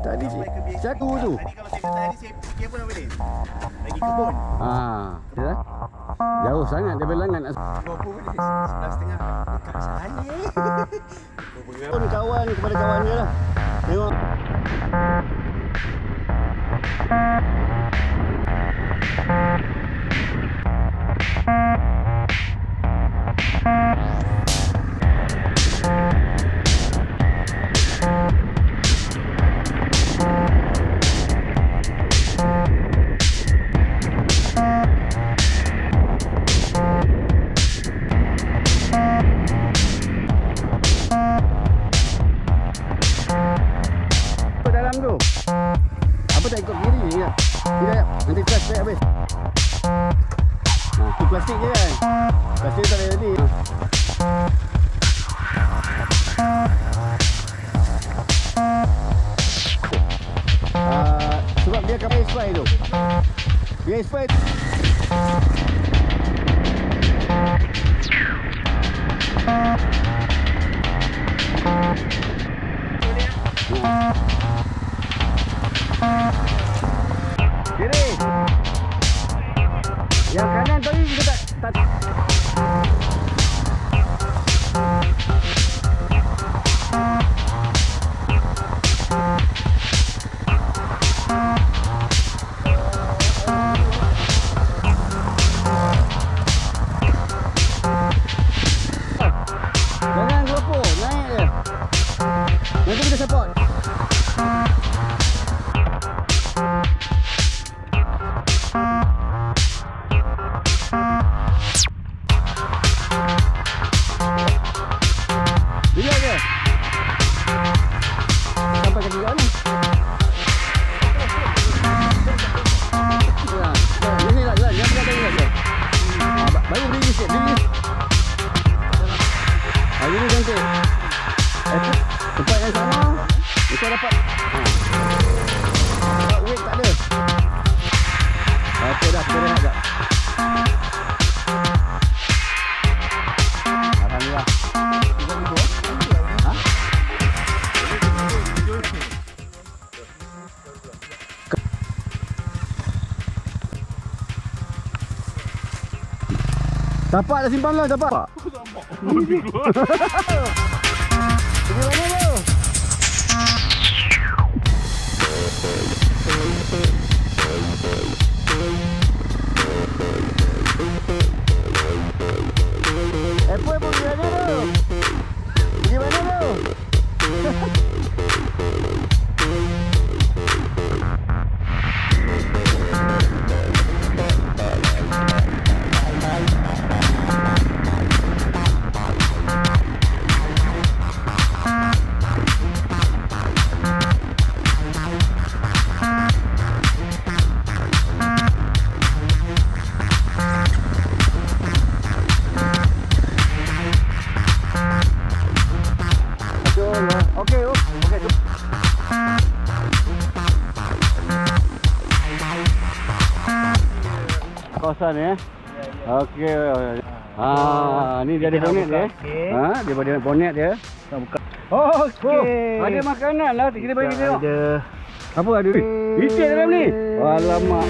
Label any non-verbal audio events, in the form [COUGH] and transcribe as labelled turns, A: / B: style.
A: di satu tu.
B: Tadi kalau saya kata tadi saya fikir apa dia? Lagi kebun.
A: Ha, ya. Jauh sangat daripada Langat.
B: Berapa boleh? Sebelas setengah. Dekat sana. [LAUGHS]
A: Pun kawan kepada kawan dia lah. Tengok. Apa tak ikut kiri ni? Tidak? Nanti kelas saya habis. Ha, tu plastik je kan? Plastik tak ada ni. Ah, sebab dia kapal expire tu. Dia expire Yang kanan tadi kita tak tak Jangan keropok, naik je. Nanti kita support. Tempat yang sama, kita dapat. Dapat weight tak ada. Okey dah, kita. Alhamdulillah. Ha? Tapak dah simpan lah, tapak. Pergi [LAUGHS] mana tu? Apa Okey, oh. okey. tu. Kawasan ya. Okey. Ha, ni dia ada bonet dia. Ha, dia ada bonet dia. Oh, okey. Ada makanan lah. Kita bagi tengok.
B: Ada.
A: Apa ada ni? Itik dalam ni. Alamak.